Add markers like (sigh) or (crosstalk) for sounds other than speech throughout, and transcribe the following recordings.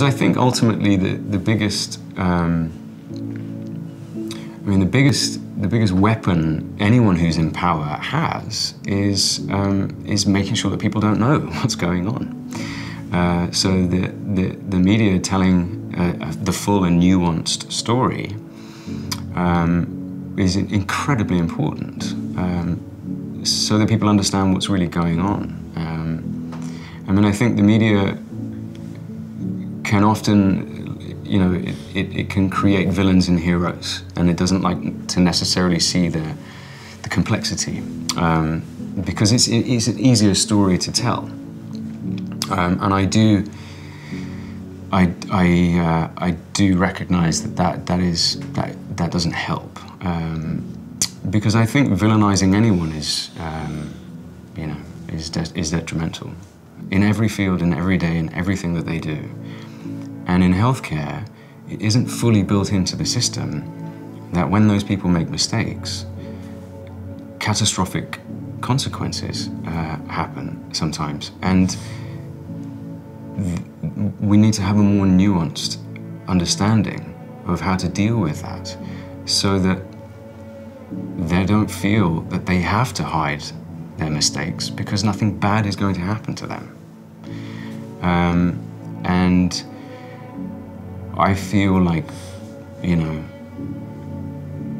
I think ultimately the, the biggest, um, I mean, the biggest, the biggest weapon anyone who's in power has is, um, is making sure that people don't know (laughs) what's going on. Uh, so the, the, the, media telling uh, the full and nuanced story um, is incredibly important um, so that people understand what's really going on. Um, I mean, I think the media can often, you know, it, it, it, can create villains and heroes, and it doesn't like to necessarily see the, the complexity, um, because it's, it's an easier story to tell. Um, and I do, I, I, uh, I do recognize that that, that, is, that, that doesn't help. Um, because I think villainizing anyone is, um, you know, is, de is detrimental in every field and every day in everything that they do. And in healthcare, it isn't fully built into the system that when those people make mistakes, catastrophic consequences uh, happen sometimes. And we need to have a more nuanced understanding of how to deal with that so that they don't feel that they have to hide their mistakes because nothing bad is going to happen to them. Um, and I feel like, you know,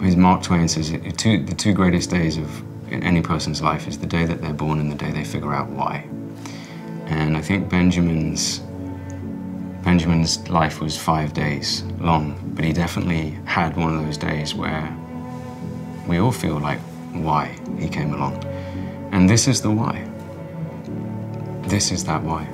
as Mark Twain says, the two, the two greatest days of any person's life is the day that they're born and the day they figure out why. And I think Benjamin's Benjamin's life was five days long, but he definitely had one of those days where we all feel like why he came along. And this is the why. This is that why.